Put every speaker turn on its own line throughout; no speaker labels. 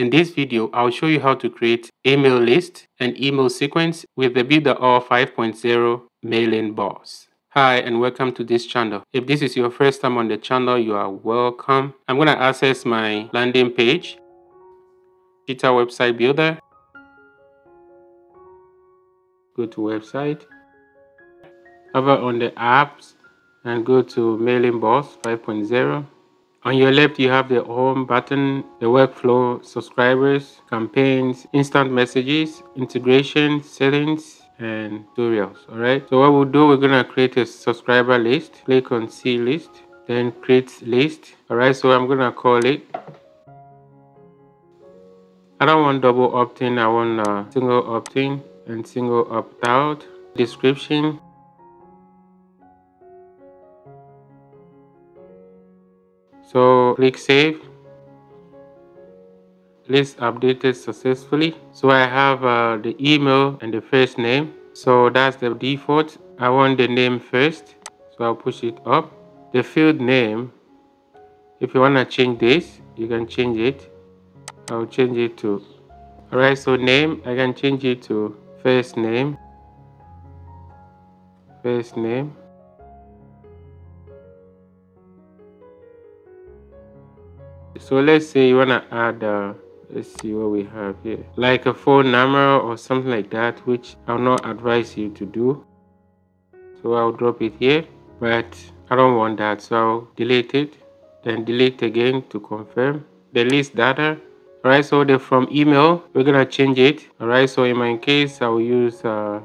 In this video, I'll show you how to create email list and email sequence with the Builderall 5.0 MailingBoss. Hi and welcome to this channel. If this is your first time on the channel, you are welcome. I'm going to access my landing page, Cheetah website builder. Go to website, hover on the apps and go to MailingBoss 5.0 on your left, you have the home button, the workflow, subscribers, campaigns, instant messages, integration, settings, and tutorials. All right. So what we'll do, we're going to create a subscriber list. Click on see list, then create list. All right. So I'm going to call it. I don't want double opt-in. I want a single opt-in and single opt-out. Description so click save. List updated successfully. So i have uh, the email and the first name. So that's the default. I want the name first. So i'll push it up. The field name if you want to change this you can change it. I'll change it to all right so name i can change it to first name. First name so let's say you want to add uh, let's see what we have here. Like a phone number or something like that which i'll not advise you to do. So i'll drop it here but i don't want that. So i'll delete it then delete again to confirm. The list data all right? So the from email we're gonna change it all right so in my case i'll use uh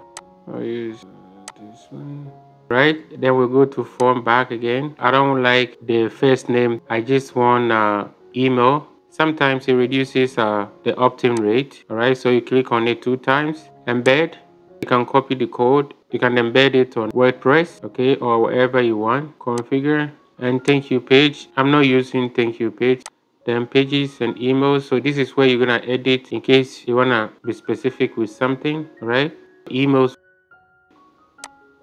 i'll use uh, this one right? Then we'll go to form back again. I don't like the first name. I just want uh email. Sometimes it reduces uh, the opt-in rate. All right so you click on it two times embed. You can copy the code. You can embed it on wordpress okay or wherever you want configure. And thank you page i'm not using thank you page then pages and emails. So this is where you're gonna edit in case you wanna be specific with something right? Emails.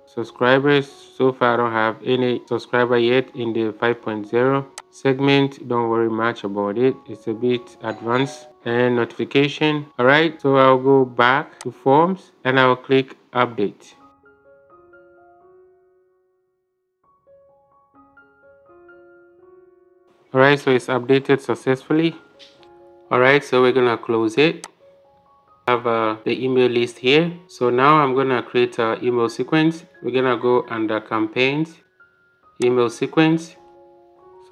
Subscribers. So far i don't have any subscriber yet in the 5.0 segment don't worry much about it. It's a bit advanced and notification. All right so i'll go back to forms and i'll click update. All right so it's updated successfully. All right so we're gonna close it. Have uh, the email list here. So now i'm gonna create an email sequence. We're gonna go under campaigns email sequence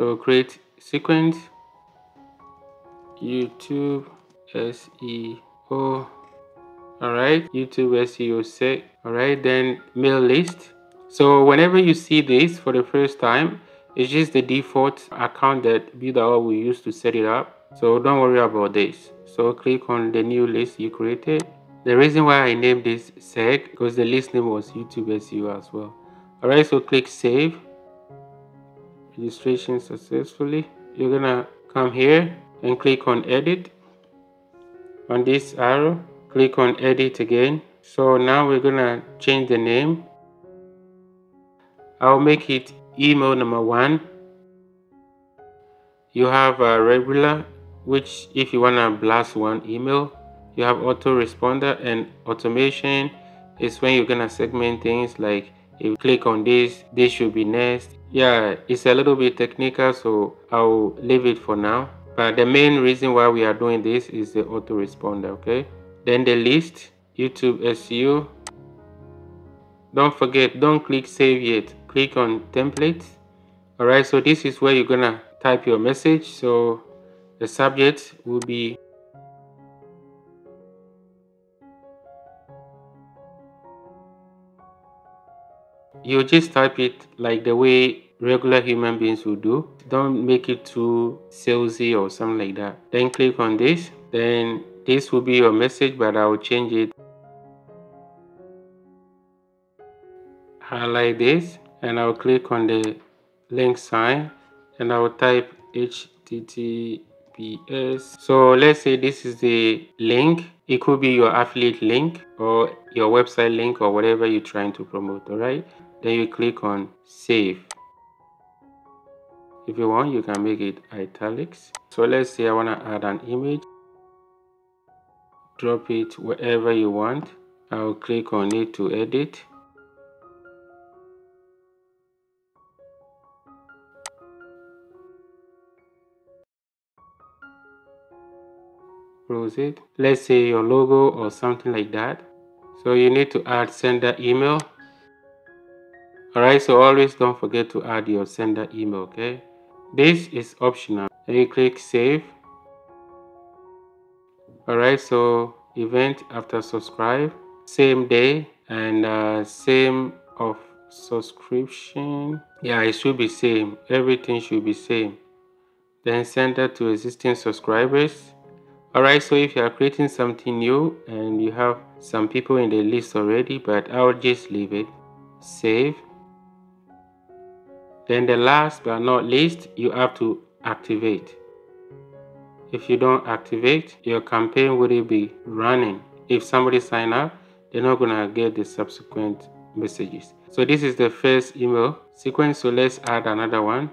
so create sequence youtube seo all right youtube seo set. All right then mail list. So whenever you see this for the first time it's just the default account that builder will use to set it up. So don't worry about this. So click on the new list you created. The reason why i named this seg because the list name was youtube seo as well. All right so click save registration successfully. You're gonna come here and click on edit. On this arrow click on edit again. So now we're gonna change the name. I'll make it email number one. You have a regular which if you wanna blast one email you have autoresponder and automation. Is when you're gonna segment things like you click on this this should be next. Yeah it's a little bit technical so i'll leave it for now. But the main reason why we are doing this is the autoresponder okay? Then the list youtube seo don't forget don't click save yet. Click on template all right so this is where you're gonna type your message. So the subject will be you just type it like the way regular human beings would do. Don't make it too salesy or something like that. Then click on this. Then this will be your message but i will change it. Highlight this and i'll click on the link sign and i'll type https so let's say this is the link. It could be your affiliate link or your website link or whatever you're trying to promote all right then you click on save. If you want you can make it italics. So let's say i want to add an image. Drop it wherever you want. I'll click on it to edit. Close it. Let's say your logo or something like that. So you need to add sender email alright so always don't forget to add your sender email okay? This is optional. Then you click save. Alright so event after subscribe same day and uh, same of subscription. Yeah it should be same. Everything should be same. Then send that to existing subscribers. Alright so if you are creating something new and you have some people in the list already but I'll just leave it. Save then the last but not least you have to activate. If you don't activate your campaign will be running. If somebody sign up they're not gonna get the subsequent messages. So this is the first email. Sequence so let's add another one.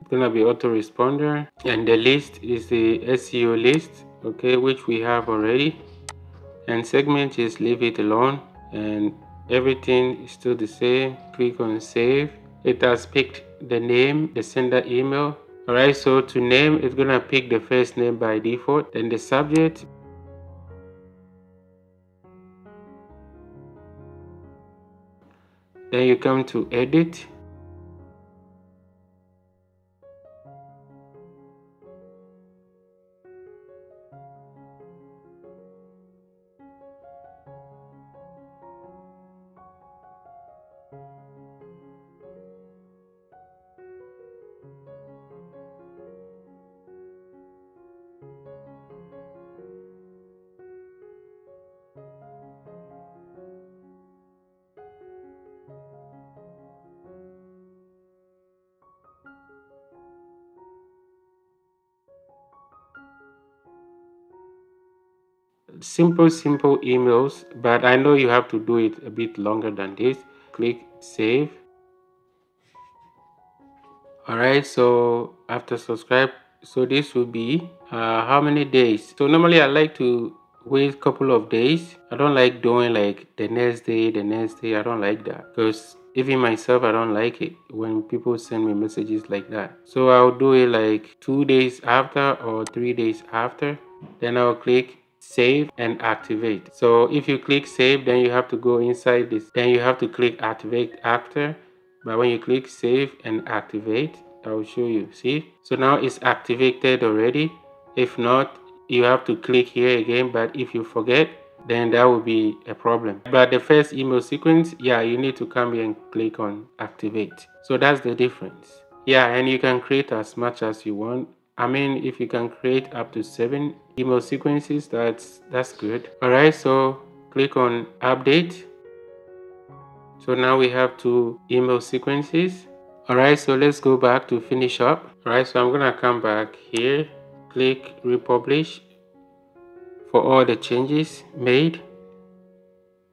It's gonna be autoresponder. And the list is the SEO list okay which we have already. And segment is leave it alone. And everything is still the same. Click on save it has picked the name the sender email. Alright so to name it's gonna pick the first name by default then the subject. Then you come to edit simple simple emails but i know you have to do it a bit longer than this. Click save. All right so after subscribe so this will be uh, how many days? So normally i like to wait a couple of days. I don't like doing like the next day the next day. I don't like that because even myself i don't like it when people send me messages like that. So i'll do it like two days after or three days after. Then i'll click save and activate. So if you click save then you have to go inside this. Then you have to click activate after but when you click save and activate i will show you. See? So now it's activated already. If not you have to click here again. But if you forget then that will be a problem. But the first email sequence yeah you need to come here and click on activate. So that's the difference. Yeah and you can create as much as you want I mean, if you can create up to seven email sequences, that's that's good. All right, so click on update. So now we have two email sequences. All right, so let's go back to finish up. All right, so I'm gonna come back here, click republish for all the changes made.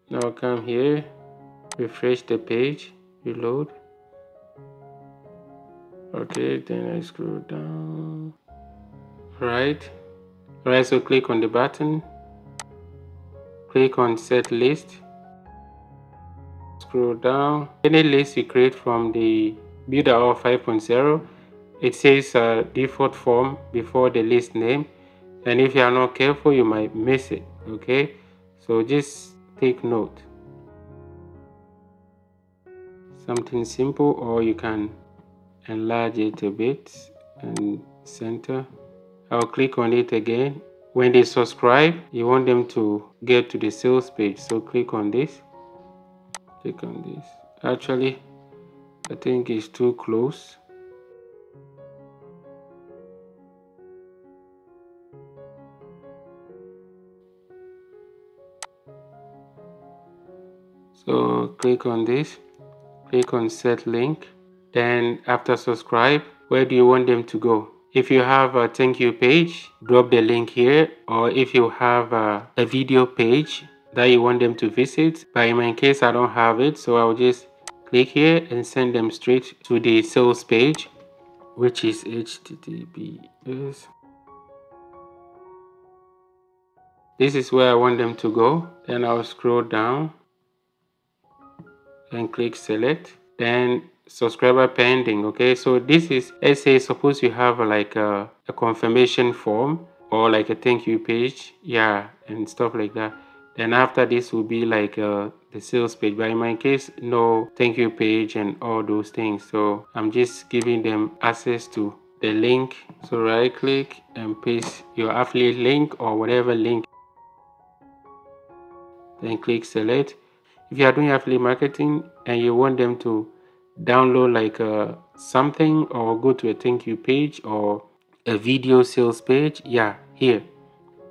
Now come here, refresh the page, reload okay then I scroll down right? Right so click on the button. Click on set list. Scroll down. Any list you create from the builder 5.0 it says uh, default form before the list name. And if you are not careful you might miss it okay? So just take note. Something simple or you can enlarge it a bit and center I'll click on it again. When they subscribe you want them to get to the sales page. So click on this. Click on this. Actually I think it's too close. So click on this. Click on set link. Then after subscribe, where do you want them to go? If you have a thank you page, drop the link here. Or if you have a, a video page that you want them to visit, but in my case, I don't have it. So I'll just click here and send them straight to the sales page, which is https this is where I want them to go then I'll scroll down and click select then subscriber pending okay? So this is let's say suppose you have like a, a confirmation form or like a thank you page yeah and stuff like that. Then after this will be like uh, the sales page. But in my case no thank you page and all those things. So i'm just giving them access to the link. So right click and paste your affiliate link or whatever link. Then click select. If you are doing affiliate marketing and you want them to download like uh, something or go to a thank you page or a video sales page. Yeah here.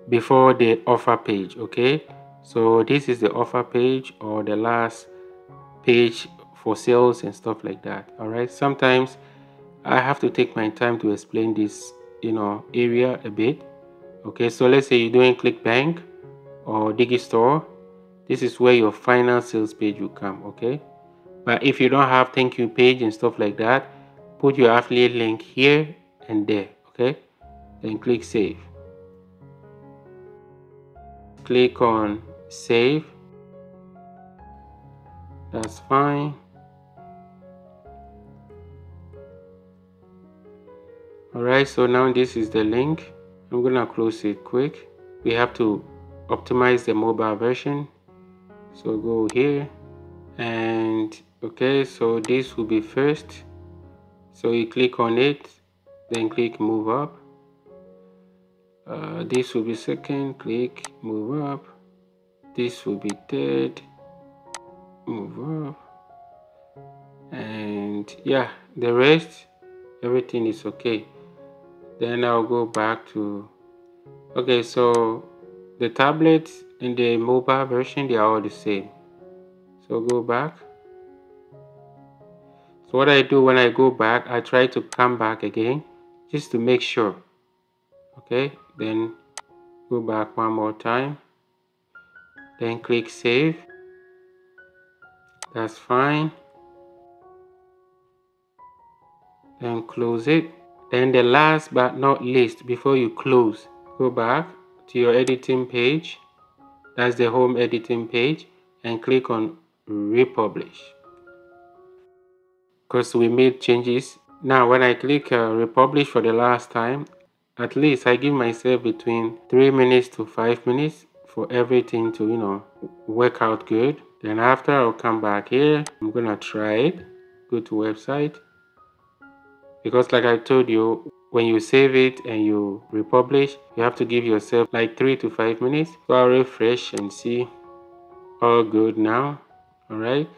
Before the offer page okay? So this is the offer page or the last page for sales and stuff like that all right sometimes i have to take my time to explain this you know area a bit okay? So let's say you're doing clickbank or digistore. This is where your final sales page will come okay but if you don't have thank you page and stuff like that put your affiliate link here and there okay? Then click save. Click on save. That's fine. Alright so now this is the link. I'm gonna close it quick. We have to optimize the mobile version. So go here and okay so this will be first. So you click on it then click move up. Uh, this will be second click move up. This will be third move up. And yeah the rest everything is okay. Then I'll go back to okay so the tablet and the mobile version they are all the same. So go back so what I do when I go back I try to come back again just to make sure. Okay then go back one more time. Then click save. That's fine. Then close it. Then the last but not least before you close go back to your editing page. That's the home editing page and click on republish because we made changes. Now when I click uh, republish for the last time at least I give myself between 3 minutes to 5 minutes for everything to you know work out good. Then after I'll come back here. I'm gonna try it. Go to website. Because like I told you when you save it and you republish you have to give yourself like 3 to 5 minutes. So I'll refresh and see. All good now. Alright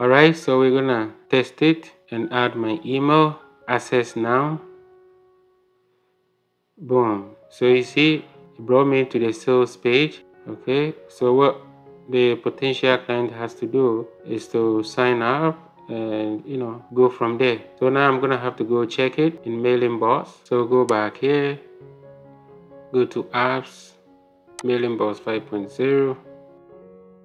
alright so we're gonna test it and add my email access now. Boom. So you see it brought me to the sales page okay? So what the potential client has to do is to sign up and you know go from there. So now i'm gonna have to go check it in MailingBoss so go back here go to apps MailingBoss 5.0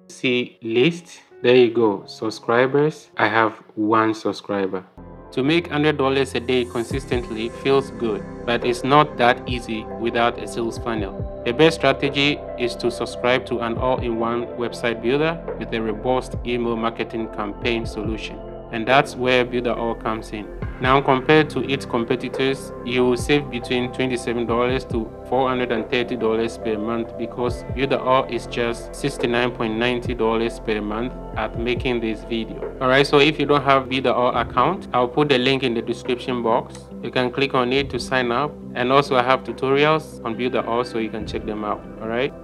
see list there you go subscribers i have one subscriber to make $100 a day consistently feels good, but it's not that easy without a sales funnel. The best strategy is to subscribe to an all-in-one website builder with a robust email marketing campaign solution. And that's where Builderall comes in. Now compared to its competitors, you will save between $27 to $430 per month because Builderall is just $69.90 per month at making this video. Alright, so if you don't have Builderall account, I'll put the link in the description box. You can click on it to sign up and also I have tutorials on Builderall so you can check them out. Alright.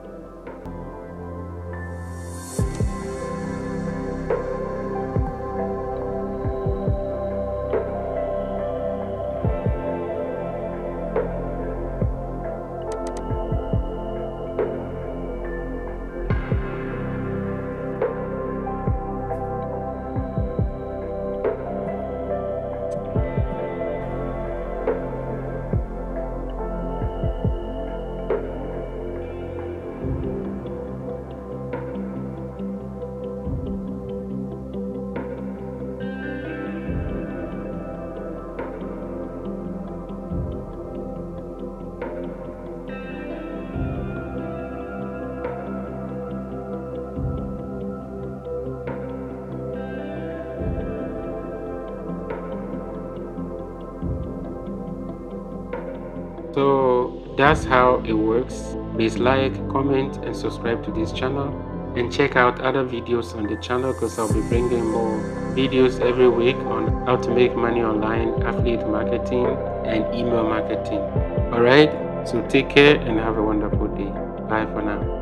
So that's how it works. Please like, comment, and subscribe to this channel. And check out other videos on the channel because I'll be bringing more videos every week on how to make money online, affiliate marketing, and email marketing. Alright, so take care and have a wonderful day. Bye for now.